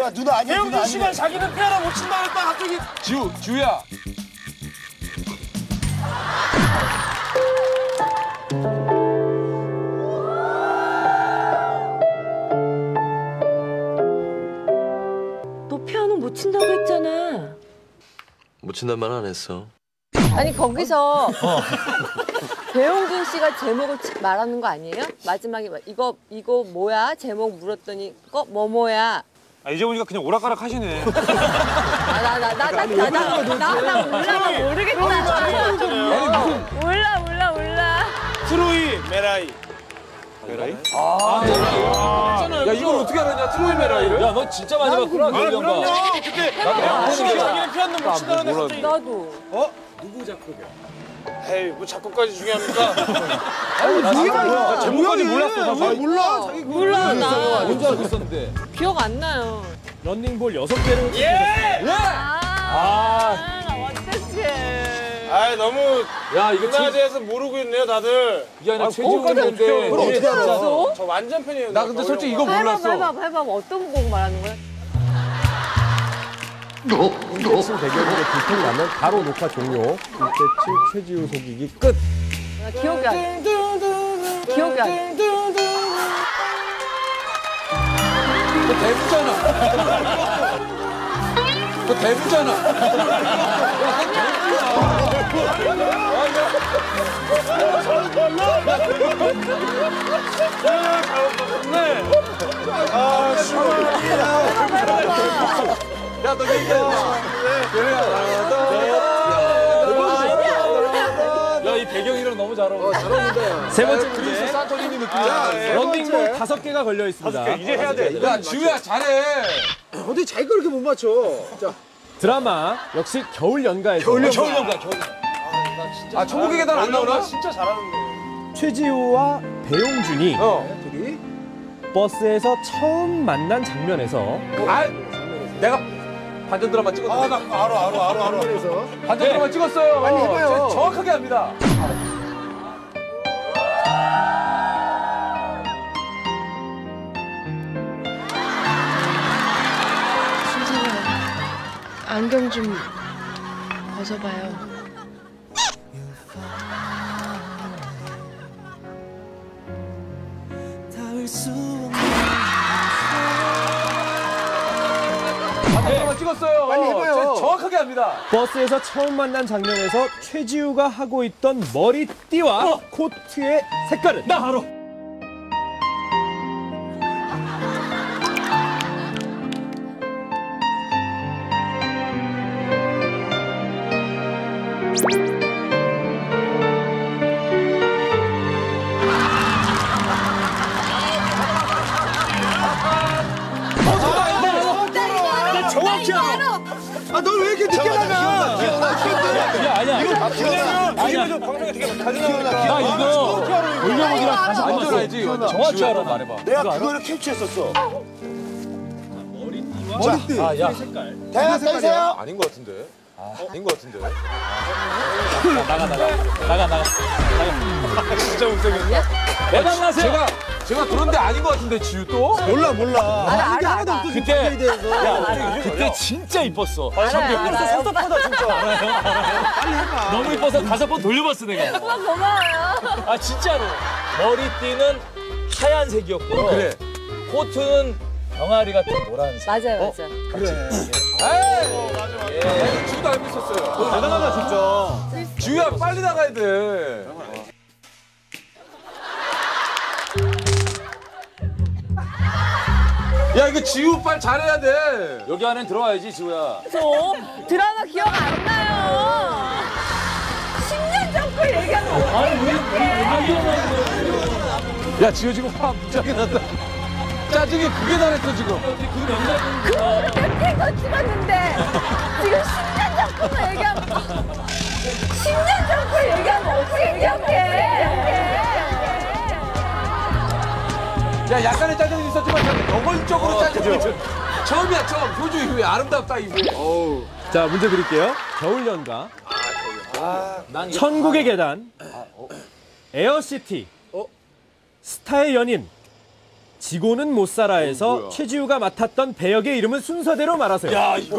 야 누나 아니야 누나 배용준 씨가. 자기는 피아노 못 친다 그랬다 갑자기 지우, 지우야. 너 피아노 못 친다고 했잖아. 못 친단 말 안 했어. 아니 거기서 배용준 씨가 제목을 치- 말하는 거 아니에요? 마지막에 막 이거 이거 뭐야? 제목 물었더니 이거 뭐 뭐야? 아 이제 보니까 그냥 오락가락 하시네. 나나나나나나 몰라 모르겠다. 몰라 몰라 몰라. 트로이메라이. 메라이? 야, 이걸 어떻게 알았냐, 트로이메라이를? 야, 너 진짜 많이 봤구나, 아 그럼요 그때 배용준 씨가 자기는 피아노 못 친다 그랬는데 갑자기 나도. 에이 뭐 작곡까지 중요합니까? 누구야? 제목까지 몰랐어 아, 사실 몰라. 자기 몰라 나 뭔지 알고 있었는데. 기억 안 나요. 런닝볼 여섯 개를 아, 아 어떡해. 아이 너무 야, 이거 최, 문화재에서 모르고 있네요 다들 이게 아니라 아, 최지훈인데. 그걸 어떻게 알아? 저 완전 팬이에요 나 근데 솔직히 이거 몰랐어. 해봐봐 해봐봐 어떤 곡 말하는 거야? 콘텐츠 대결에 불평 나면 바로 녹화 종료. 콘텐츠 최지우 속이기 끝. 나 기억이 안 나. 기억이 안 나. 그거 대부잖아. 그거 대부잖아. 아 야, 너 얘기해. 야, 이 배경이랑 너무 잘 어울려. 세 번째 그리스 문제. 산토리니 느낌이야. 런닝볼 다섯 개가 걸려 있습니다. 이제 해야 돼 야, 지우야, 잘해. 어디 자기가 그렇게 못 맞춰. 자 드라마 역시 겨울 연가에서 겨울 연가 겨울 아, 천국의 계단 안 나오나? 진짜 잘하는데 최지우와 배용준이 어. 둘이 버스에서 처음 만난 장면에서 아, 내가 반전 드라마 찍었는데. 아 나 알아 알아 알아 알아 그래서 반전 드라마 찍었어요. 빨리 해봐요. 저- 정확하게 합니다. 안경 좀 벗어봐요. 반전 드 찍었어요. 빨리. 저- 정확하게 합니다. 버스에서 처음 만난 장면에서 최지우가 하고 있던 머리띠와 코트의 색깔은 나 바로 아니야 방송에 되게 자주 나오니까 나 이거 올려보기랑 다시 완전 봤어 알지. 정확히 알아 말해봐. 내가 그거를 캡처했었어. 머리띠. 아, 야. 대학 가세요. 아닌 것 같은데. 아닌 것 같은데. 나가 나가 나가 나가 진짜 못생겼네 대단하세요 제가 제가 그런 데 아닌 것 같은데 지우 또? 몰라 몰라. 알아, 이게 알아, 하나도 알아. 없어 그때-. 야 그때 진짜 이뻤어 알아요 알아요. 너무 이뻐서 다섯 번 돌려봤어 내가 오빠 고마워요. 아 진짜로 머리띠는 하얀색이었고 그래. 코트는 병아리 같은 노란색 맞아요 맞아. 그래. 에이. 예. 지우도 알고 있었어요. 대단하다 진짜 지우야 빨리 나가야 돼. 야 이거 지우 빨리 잘해야 돼. 여기 안에 들어와야지 지우야 저 드라마 기억 안 나요. 10년 전 걸 얘기하면 어떡해. 야 지우 지금 화 무지하게 난다. 짜증이 그게 나랬어 지금. 그거를 몇개더 찍었는데 지금 10년 전 거만 얘기하면 10년 전 걸 얘기하면 어떻게 기억해. 야 약간의 짜증이 있었지만 약간 노골적으로 짜증이 있어. 처음이야 처음. 효주 이후에 아름답다 이후에. 자 문제 드릴게요. 겨울 연가. 천국의 계단. 에어시티. 스타의 연인. 지고는 못 살아에서 최지우가 맡았던 배역의 이름은 순서대로 말하세요. 야 이거